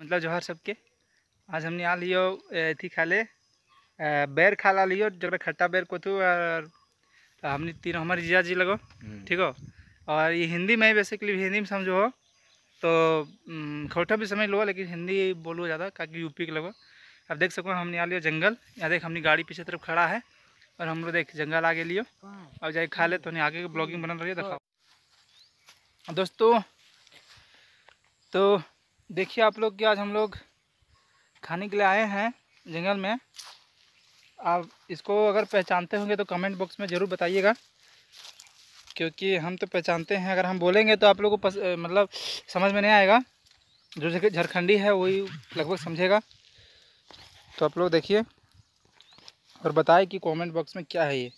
मतलब जोहर सबके। आज हमने आ लियो थी खा ले बैर खा ला लियो जो खट्टा बैर को और हमने तीनों हमारे जीजा जी लगो हम्म। ठीक? हो और ये हिंदी में बेसिकली हिंदी में समझो हो तो खोटा भी समझ लो लेकिन हिंदी बोलो ज़्यादा ताकि यूपी के लगो। अब देख सको हमने आ लियो जंगल यहाँ देख हमने गाड़ी पीछे तरफ़ खड़ा है और हम लोग देख जंगल आगे लियो। अब जाए खा ले तो नहीं आगे ब्लॉगिंग बना रही है दिखाओ। दोस्तों तो देखिए आप लोग कि आज हम लोग खाने के लिए आए हैं जंगल में। आप इसको अगर पहचानते होंगे तो कमेंट बॉक्स में ज़रूर बताइएगा, क्योंकि हम तो पहचानते हैं। अगर हम बोलेंगे तो आप लोगों को मतलब समझ में नहीं आएगा। जो जगह झारखंडी है, वही लगभग समझेगा। तो आप लोग देखिए और बताए कि कमेंट बॉक्स में क्या है ये।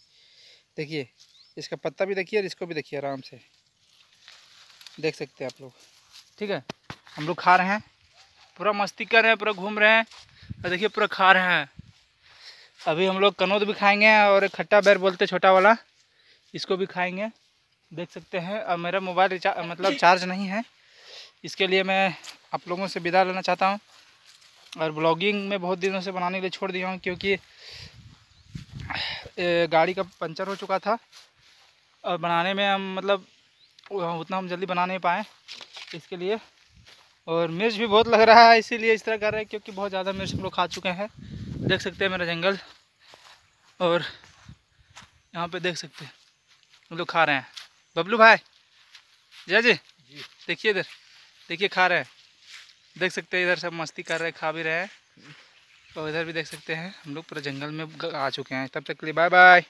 देखिए, इसका पत्ता भी देखिए और इसको भी देखिए आराम से। देख सकते हैं आप लोग। ठीक है? हम लोग खा रहे हैं। पूरा मस्ती कर रहे हैं, पूरा घूम रहे हैं। और देखिए, पूरा खा रहे हैं। अभी हम लोग कनौद भी खाएँगे और खट्टा बैर बोलते छोटा वाला। इसको भी खाएँगे। देख सकते हैं। और मेरा मोबाइल रिचार्ज मतलब चार्ज नहीं है। इसके लिए मैं आप लोगों से विदा लेना चाहता हूँ। और ब्लॉगिंग में बहुत दिनों से बनाने के लिए छोड़ दिया हूँ, क्योंकि गाड़ी का पंचर हो चुका था। और बनाने में हम मतलब उतना हम जल्दी बना नहीं पाए। इसके लिए और मिर्च भी बहुत लग रहा है इसीलिए इस तरह कर रहे हैं क्योंकि बहुत ज़्यादा मिर्च हम लोग खा चुके हैं। देख सकते हैं मेरा जंगल। और यहाँ पे देख सकते हैं हम लोग खा रहे हैं। बबलू भाई जय जी। देखिए इधर देखिए खा रहे हैं। देख सकते हैं इधर सब मस्ती कर रहे हैं खा भी रहे हैं। और इधर भी देख सकते हैं हम लोग पूरे जंगल में आ चुके हैं। तब तक के लिए बाय बाय।